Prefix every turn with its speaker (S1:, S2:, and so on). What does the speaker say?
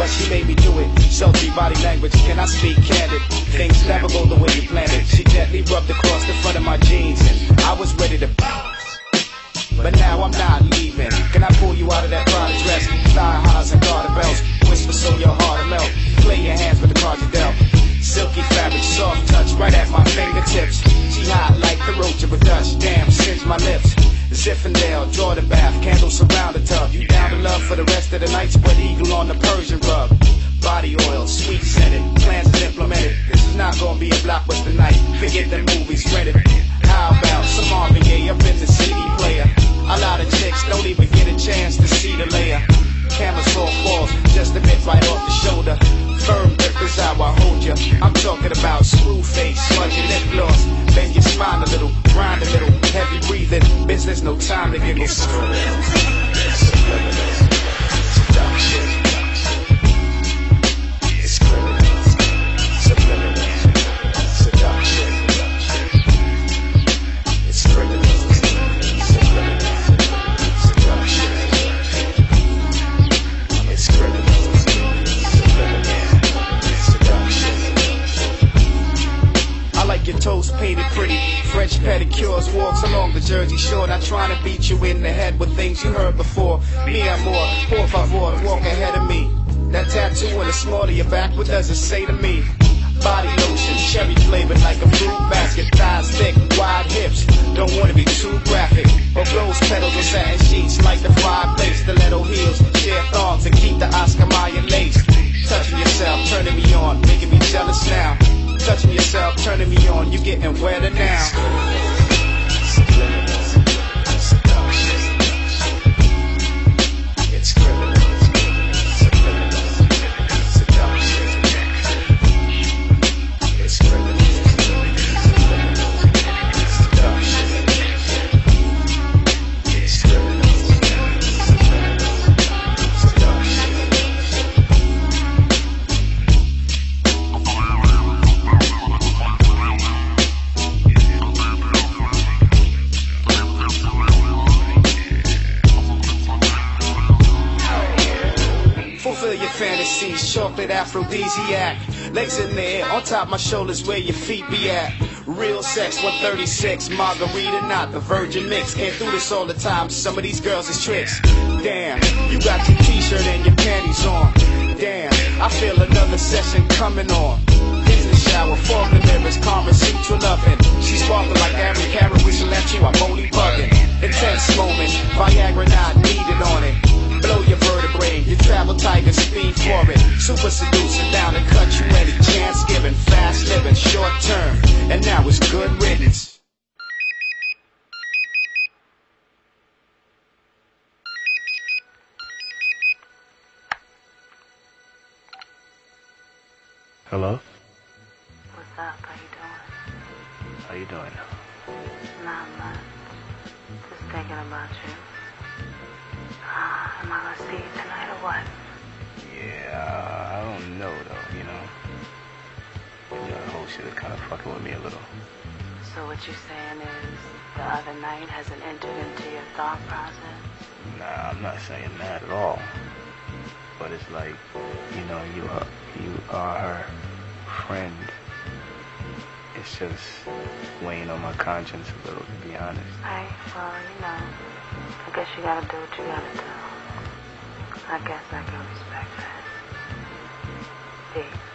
S1: but she made Sultry body language, can I speak candid? Things never go the way you planned it. She gently rubbed across the front of my jeans, and I was ready to bounce. But now I'm not leaving. Can I pull you out of that Prada dress? Thigh highs and garter belts. Whisper so your heart will melt. Play your hands with the cards you dealt. Silky fabric, soft touch right at my fingertips. She hot like the roach of a. Damn, singe my lips. Zinfandel, draw the bath, candles surround the tub. You down to love for the rest of the night? Spread eagle on the Persian rug. Body oil, sweet scented, plans is implemented. This is not gonna be a blockbuster night. Forget the movies rented. How about some Marvin Gaye up in the CD player? A lot of chicks don't even get a chance to see the layer. Cameras roll falls, just a bit right off the shoulder. Firm grip is how I hold ya. I'm talking about screw face, smudging lip gloss. Bend your spine a little, grind a little, heavy breathing. Business, no time to giggle. Like your toes painted pretty. French pedicures, walks along the Jersey Shore. Not trying to beat you in the head with things you heard before. Me and more, por favor, walk ahead of me. That tattoo on the small of your back, what does it say to me? Body lotion, cherry flavored like a fruit basket. Thighs thick, wide hips. Don't wanna be too graphic. Or rose petals and satin sheets like the fireplace. Stiletto heels, sheer thongs, and keep the Oscar Mayer lace. Touching yourself, turning me on, making me jealous now. Touching yourself, turning me on, you getting wetter now. Fulfill your fantasies, chocolate aphrodisiac. Legs in the air, on top my shoulders where your feet be at. Real sex 136, margarita, not the virgin mix. Can't do this all the time, some of these girls is tricks. Damn, you got your t-shirt and your panties on. Damn, I feel another session coming on. In the shower, fog the mirrors, calm seat you loving. She sparkling like every carat we left you, I'm only bugging. Super seducer down to cut you any chance given. Fast living, short term, and now it's good riddance.
S2: Hello?
S3: What's up? How you doing?
S2: How you doing?
S3: Not much. Just thinking about you. Ah, Am I gonna see you tonight or what?
S2: Shit is kind of fucking with me a little.
S3: So what you're saying is the other night hasn't entered into your thought process?
S2: Nah, I'm not saying that at all. But it's like, you know, you are you are her friend. It's just weighing on my conscience a little, to be honest.
S3: Hey, well, you know, I guess you gotta do what you gotta do. I guess I can respect that. Peace.